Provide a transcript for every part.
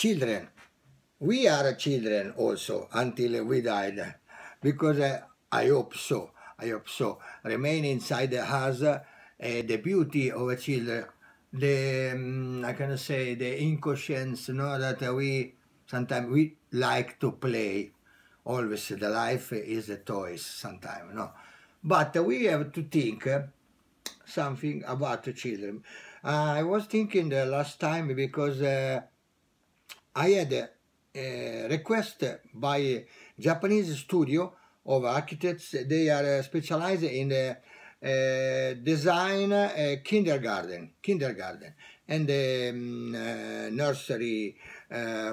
children. We are children also until we died, because uh, I hope so. I hope so. Remain inside the house, uh, the beauty of a children, the um, I can say the inconscience, know that we sometimes we like to play. Always the life is a toys. Sometimes no, but we have to think uh, something about the children. Uh, I was thinking the last time because uh, I had a, a, request by Japanese studio of architects. They are uh, specialized in the uh, design uh, kindergarten, kindergarten, and um, nursery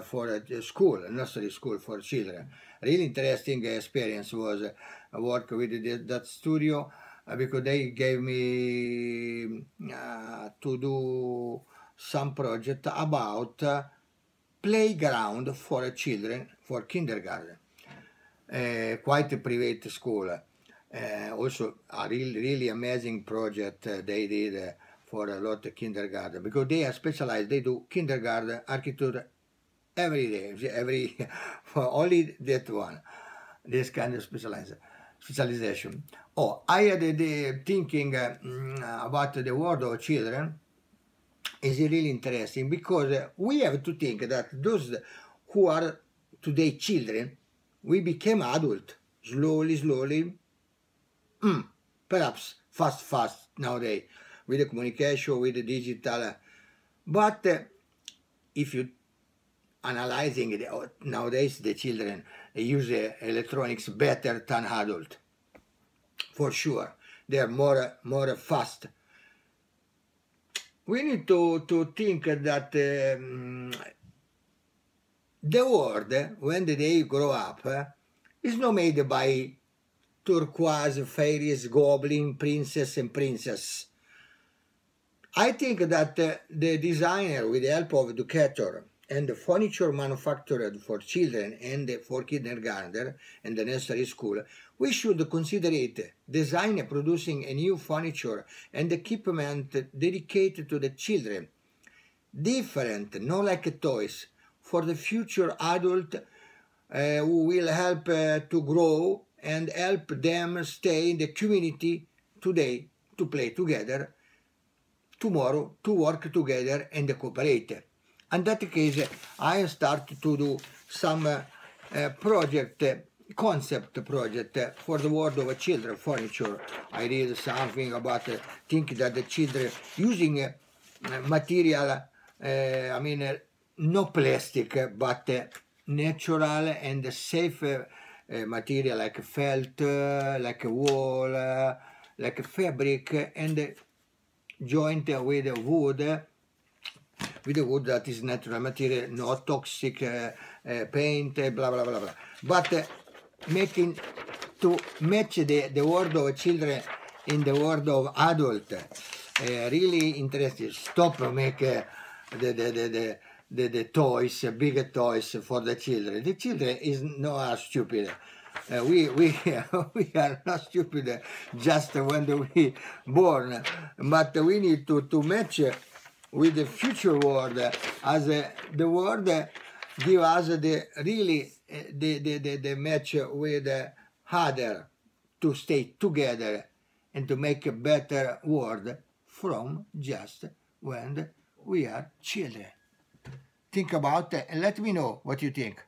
for school, nursery school for children. Really interesting experience was work with that studio because they gave me uh, to do some project about uh, playground for children for kindergarten. Uh, quite a private school. also a really, really amazing project they did for a lot of kindergarten because they are specialized. They do kindergarten architecture every day, every for only that one. This kind of specialized specialization. Oh, I had the thinking uh, about the world of children is really interesting because we have to think that those who are today children, we became adult slowly, slowly, mm, perhaps fast, fast nowadays with the communication, with the digital. But uh, if you analyzing the, nowadays the children use uh, electronics better than adult. For sure they're more more fast we need to to think that um, the world when they grow up is not made by turquoise fairies goblin princess and princess. I think that the designer with the help of educator and the furniture manufactured for children and for kindergarten and the nursery school, we should consider it design producing a new furniture and equipment dedicated to the children, different, not like toys, for the future adult uh, who will help uh, to grow and help them stay in the community today to play together, tomorrow to work together and cooperate. In that case, I start to do some uh, project, concept project for the world of children furniture. I read something about uh, think that the children using uh, material, I mean, no plastic, but natural and safe material like felt, like wool, like fabric, and joint with wood with the wood that is natural material, not toxic uh, uh, paint, blah, blah, blah, blah. But uh, making to match the, the word of children in the word of adult, really interesting. Stop make the, the, the, the the, toys, bigger toys for the children. The children is not stupid. Uh, we we we are not stupid just when we born, but we need to to match with the future world as the world give us the really uh, the, the, the, the match with other to stay together and to make a better world from just when we are children. Think about it and let me know what you think.